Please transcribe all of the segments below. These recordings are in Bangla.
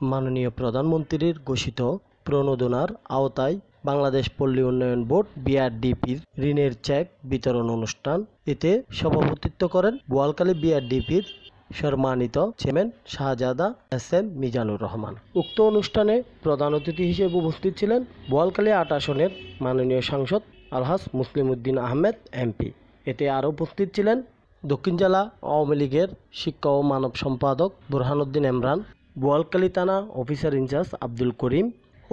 মাননীয় প্রধানমন্ত্রীর ঘোষিত প্রণোদনার আওতায় বাংলাদেশ পল্লী উন্নয়ন বোর্ড বিআরডিপির ঋণের চেক বিতরণ অনুষ্ঠান। এতে সভাপতিত্ব করেন বোয়ালখালী বিআরডিপির সম্মানিত chairman Shahzada S M Mizanur Rahman. উক্ত অনুষ্ঠানে প্রধান অতিথি হিসেবে উপস্থিত ছিলেন বোয়ালখালী আট আসনের মাননীয় সাংসদ আলহাজ মুসলিম উদ্দিন আহমেদ এমপি এতে আরও উপস্থিত ছিলেন দক্ষিণ জেলা আওয়ামী লীগের শিক্ষা ও মানব সম্পাদক বুরহানুদ্দিন এমরান বোয়ালখালী থানা অফিসার ইনচার্জ আব্দুল করিম,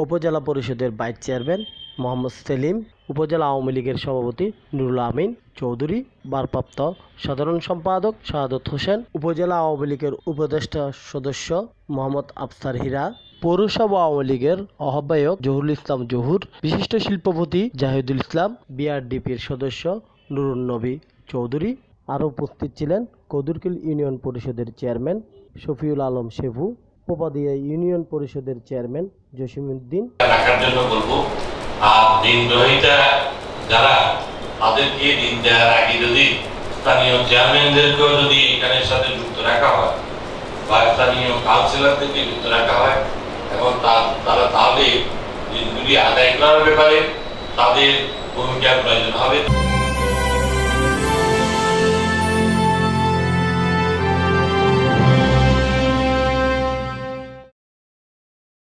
উপজেলা পরিষদের ভাইস চেয়ারম্যান মোহাম্মদ সেলিম, উপজেলা আওয়ামী লীগের সভাপতি নুরুল আমিন চৌধুরী, ভারপ্রাপ্ত সাধারণ সম্পাদক শাহাদত হোসেন, উপজেলা আওয়ামী লীগের উপদেষ্টা সদস্য মোহাম্মদ আফসার হীরা, পৌরসভা আওয়ামী লীগের আহ্বায়ক জহুরুল ইসলাম জহুর, বিশিষ্ট শিল্পপতি জাহিদুল ইসলাম, বিআরডিপির সদস্য নুরুন নবী চৌধুরী। আরও উপস্থিত ছিলেন কদুরকিল ইউনিয়ন পরিষদের চেয়ারম্যান শফিউল আলম শেভু। পোপাদিয়া ইউনিয়ন পরিষদের চেয়ারম্যান জসিমউদ্দিন। রাখার জন্য বলব, আর যারা তাদেরকে দেওয়ার আগে যদি স্থানীয় চেয়ারম্যানদেরকেও যদি এখানের সাথে যুক্ত রাখা হয়, বা স্থানীয় কাউন্সিলরদেরকে যুক্ত রাখা হয়, এবং তারা ঋণগুলি আদায় করার ব্যাপারে তাদের ভূমিকার প্রয়োজন হবে।